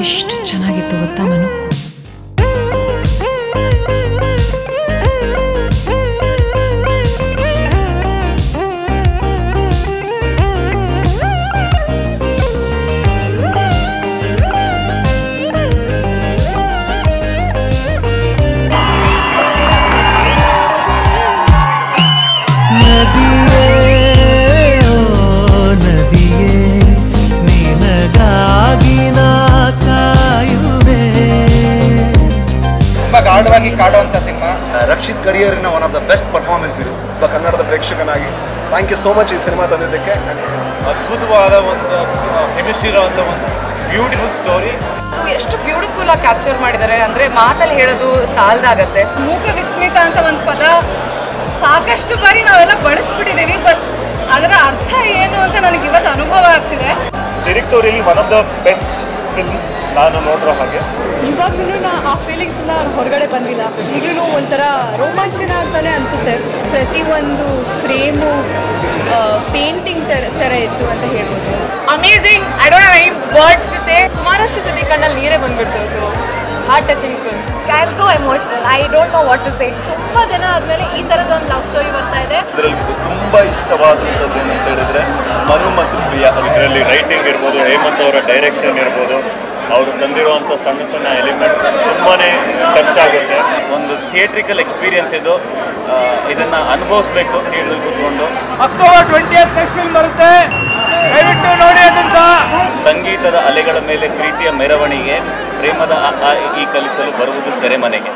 ಎಷ್ಟು ಚೆನ್ನಾಗಿತ್ತು ಗೊತ್ತಾ ಮನು? ನದಿಯೇ ತುಂಬ ಗಾಢವಾಗಿ ಕಾಡುವಂತ cinema. Rakshit career one of the best performance ಇದು. ಒಬ್ಬ ಕನ್ನಡದ ಪ್ರೇಕ್ಷಕನಾಗಿ. ಥ್ಯಾಂಕ್ ಯು ಸೋ ಮಚ್ ಈ ಸಿನಿಮಾ ತಂದಿದ್ದಕ್ಕೆ. ಅದ್ಭುತವಾದ ಒಂದು ಕೆಮಿಸ್ಟ್ರಿ ಇರೋವಂಥ ಒಂದು ಬ್ಯೂಟಿಫುಲ್ ಸ್ಟೋರಿ ಅದು ಎಷ್ಟು ಬ್ಯೂಟಿಫುಲ್ ಆಗಿ ಕ್ಯಾಪ್ಚರ್ ಮಾಡಿದ್ದಾರೆ. ಅಂದ್ರೆ ಮಾತಲ್ಲಿ ಹೇಳೋದು ಸಾಲದಾಗತ್ತೆ. ಮೂಕ ವಿಸ್ಮಿತ ಅಂತ ಒಂದು ಪದ ಸಾಕಷ್ಟು ಬಾರಿ ನಾವೆಲ್ಲ ಬಳಸ್ಬಿಟ್ಟಿದ್ದೀವಿ ಬಟ್ ಅದರ ಅರ್ಥ ಏನು ಅಂತ ನನಗೆ ಇವತ್ತು ಅನುಭವ ಆಗ್ತಿದೆ. ಡಿರೆಕ್ಟೋರಿಯಲ್ಲಿ one of the best films ನಾನು ನೋಡಿರೋ ಹಾಗೆ. ಇವಾಗಲೂ ನಾ ಆ ಫೀಲಿಂಗ್ಸ್ ಎಲ್ಲ ಹೊರಗಡೆ ಬಂದಿಲ್ಲ. ಈಗಲೂ ಒಂಥರ ರೋಮಾಂಚನ ಅಂತಾನೆ ಅನ್ಸುತ್ತೆ. ಪ್ರತಿಯೊಂದು ಫ್ರೇಮು ಪೇಂಟಿಂಗ್ ತರ ಥರ ಇತ್ತು ಅಂತ ಹೇಳ್ಬೋದು. Amazing I don't have any words to say ಸುಮಾರಷ್ಟು ಸತಿ ಕಣ್ಣಲ್ಲಿ ನೀರೇ ಬಂದ್ಬಿಡ್ತು so heart touching film I am so emotional I don't know what to say ತುಂಬ ದಿನ ಆದಮೇಲೆ ಈ ಥರದ ಒಂದು ಲವ್ ಸ್ಟೋರಿ ಬರ್ತಾ ಇದೆ. ಇದರಲ್ಲಿ ತುಂಬ ಇಷ್ಟವಾದಂಥದ್ದು ಏನಂತ ಹೇಳಿದ್ರೆ ಮನು ಮತ್ತು ಇದರಲ್ಲಿ ರೈಟಿಂಗ್ ಇರ್ಬೋದು ಹೇಮಂತ್ ಅವರ ಡೈರೆಕ್ಷನ್ ಇರ್ಬೋದು ಅವರು ತಂದಿರುವಂಥ ಸಣ್ಣ ಸಣ್ಣ ಎಲಿಮೆಂಟ್ಸ್ ತುಂಬಾ ಟಚ್ ಆಗುತ್ತೆ. ಒಂದು ಥಿಯೇಟ್ರಿಕಲ್ ಎಕ್ಸ್ಪೀರಿಯನ್ಸ್ ಇದು. ಇದನ್ನು ಅನುಭವಿಸ್ಬೇಕು ಥಿಯೇಟ್ರಲ್ಲಿ ಕೂತ್ಕೊಂಡು. ಅಕ್ಟೋಬರ್ ಟ್ವೆಂಟಿ ಬರುತ್ತೆ. ದಯವಿಟ್ಟು ನೋಡಿ ಅದನ್ನ ಸಂಗೀತದ ಅಲೆಗಳ ಮೇಲೆ ಪ್ರೀತಿಯ ಮೆರವಣಿಗೆ ಪ್ರೇಮದ ಈ ಕಲಿಸಲು ಬರುವುದು ಸೆರೆಮನೆಗೆ.